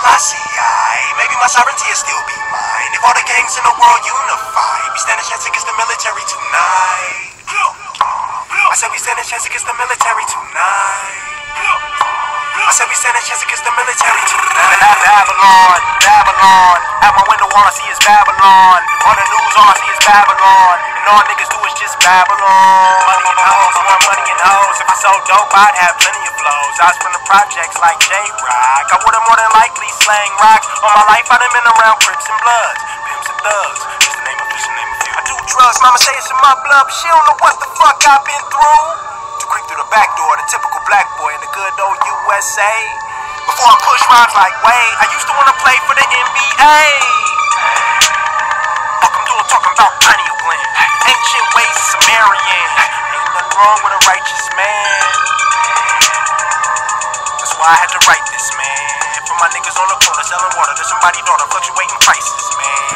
Haile Selassie, I, maybe my sovereignty will still be mine. If all the gangs in the world unify, we stand a chance against the military tonight. I said we stand a chance against the military tonight. I said we stand a chance against the military tonight. Babylon, Babylon. At my window, all I see is Babylon. On the news, all I see is Babylon. And all niggas do is just Babylon. Money and hoes, more money and hoes. If I sold dope, I'd have plenty of flows. I from the projects like J-Rock. I would've more than likely slang rocks. All my life, I done been around Crips and Bloods, Pimps and Thugs. Just to name a few, name a few. I do drugs, mama say it's in my blood, but she don't know what the fuck I've been through. To creep through the back door, the typical black boy in the good old USA. Before I push rhymes like Wade, I used to wanna play for the NBA. Fuck I'm doing talking about pineal gland. Ancient ways Sumerian. Ain't nothing wrong with a righteous man. That's why I had to write this, man. For my niggas on the corner selling water to somebody daughter, fluctuating prices, man.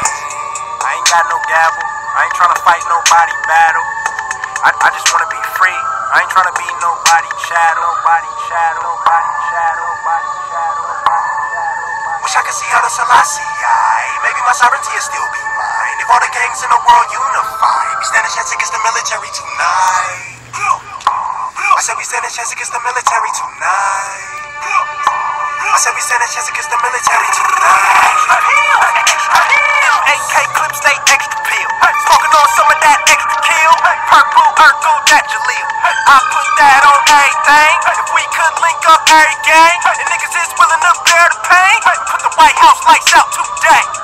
I ain't got no gavel. I ain't trying to fight nobody battle. I, I just wanna be free. I ain't trying to be nobody shadow, nobody shadow, nobody shadow, nobody shadow. Wish I could see Haile Selassie, I, maybe my sovereignty will still be mine. If all the gangs in the world unify, we stand a chance against the military tonight. I said we stand a chance against the military tonight. I said we stand a chance against the military tonight. AK clips, they extra pill. Smoking on some of that extra kill. Purple, Urkel, that Jaleel. I put that on everything. If we could link up every gang, and niggas is willing to bear the pain, put the White House lights out today.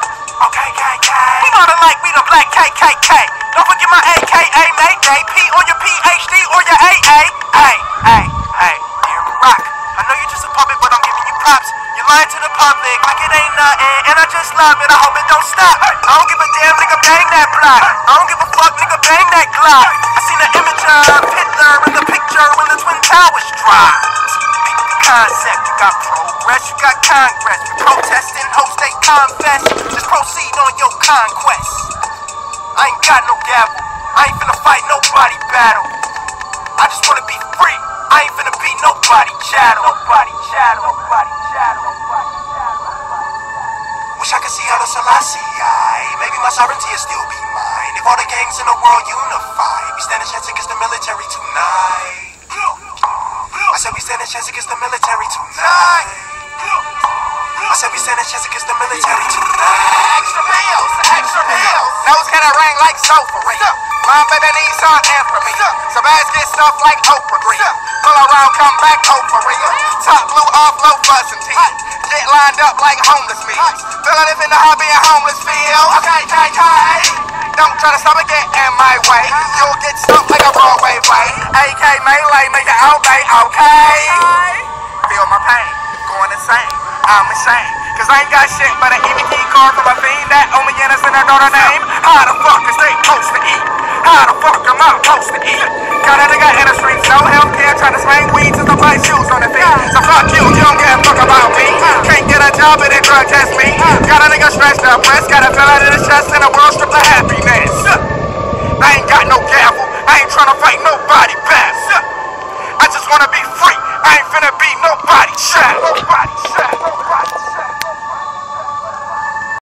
KKK. Don't forget my AKA Mayday. P on your PhD or your AA. Hey, hey, hey, dear Rock. I know you're just a puppet, but I'm giving you props. You're lying to the public like it ain't nothing, and I just love it. I hope it don't stop. I don't give a damn, nigga, bang that block. I don't give a fuck, nigga, bang that Glock. I seen an image of Hitler in the picture when the Twin Towers dropped. The concept, you got progress, you got Congress. We protesting, host they confess. Just proceed on your conquest. I ain't got no gavel. I ain't finna fight nobody battle. I just wanna be free. I ain't finna be nobody chattel. Nobody chattel. Nobody chattel. Nobody chattel. Wish I could see Haile Selassie, I, maybe my sovereignty will still be mine. If all the gangs in the world unify, we stand a chance against the military tonight. I said we stand a chance against the military tonight. I said we stand a chance against the military tonight. Extra bills, extra bills. Nose kinda ring like sulfur. My baby needs some for me. Some ass get stuffed like Oprah Green. Pull around, come back, Oprah. Top blue off, low buzzing teeth. Get lined up like homeless me. Feeling if in the hobby and homeless feel. Okay, okay, okay. Don't try to stop it, get in my way. You'll get stuck like a Broadway play. AK melee, make it obey, okay? I'm insane. Cause I ain't got shit but an EBT card from a fiend that me innocent and daughter name. How the fuck is they supposed to eat? How the fuck am I supposed to eat? Got a nigga in the streets, no health care, trying to slang weed just to buy shoes on the feet. So fuck you, you don't give a fuck about me. Can't get a job and they drug test me. Got a nigga stretched up, breast, got a fell out of his chest and a world stripped of happiness. I ain't got no gal